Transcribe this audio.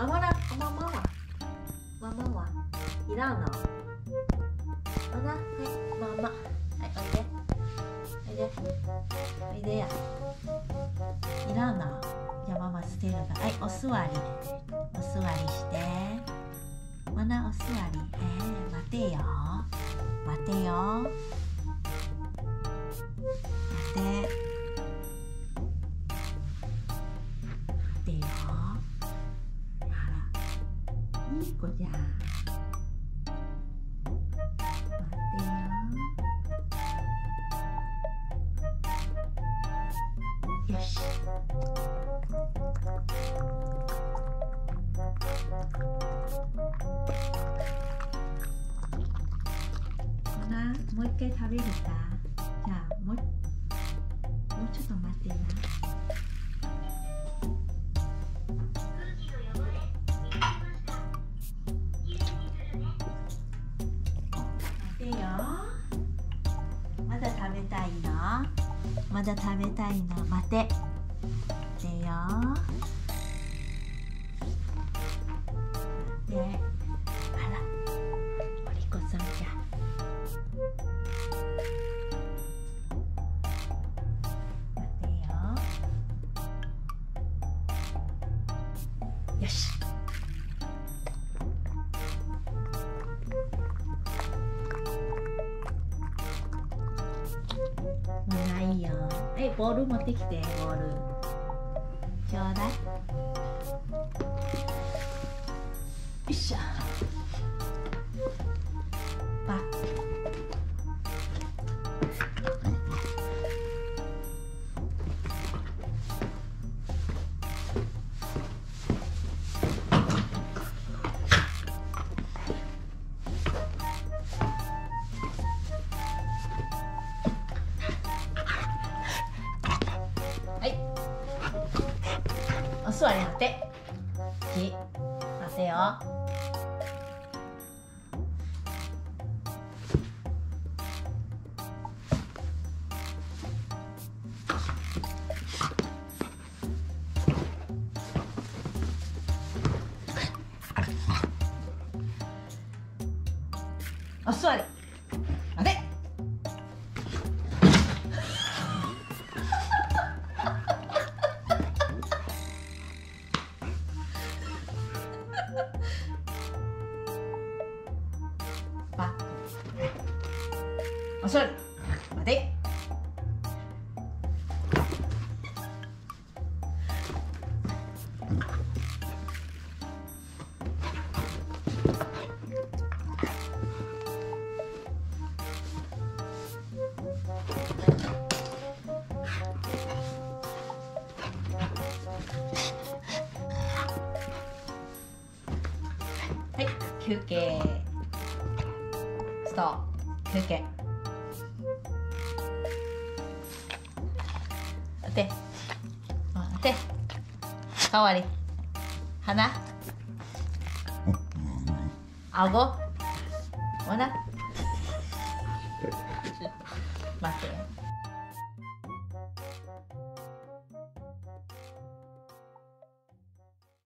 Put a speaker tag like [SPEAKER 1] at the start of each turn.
[SPEAKER 1] あまらあままは。ままは。いらんの。まだはいまま。はいおいで。おいで。おいでや。いらんの。じゃあママ捨てるから。はいお座り。お座りして。まだお座り。えー、待てよ。待てよ。子じゃん待てよよし。ほなもう一回食べるか。じゃあもうもうちょっと待ってな。だ食べたいのまだ食べたいの待て。待てよ。待てあら。おりこさんじゃ。待てよ。よし。はいボール持ってきてボール。ちょうだい。よいしょ。お座りなって。き待てよ。お座りは我、とい的、休憩。ストップ。休憩。待て。待て。かわり。鼻。顎。ほら待って。よ